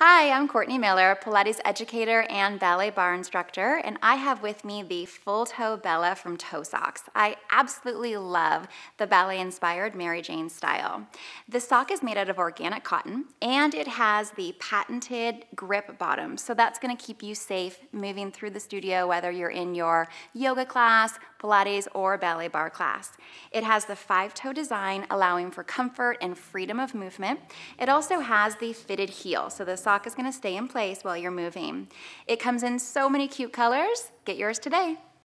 Hi, I'm Courtney Miller, Pilates educator and ballet barre instructor, and I have with me the full toe Bella from ToeSox. I absolutely love the ballet inspired Mary Jane style. The sock is made out of organic cotton and it has the patented grip bottom, so that's gonna keep you safe moving through the studio, whether you're in your yoga class, Pilates, or ballet barre class. It has the five toe design, allowing for comfort and freedom of movement. It also has the fitted heel, so the sock is gonna stay in place while you're moving. It comes in so many cute colors. Get yours today.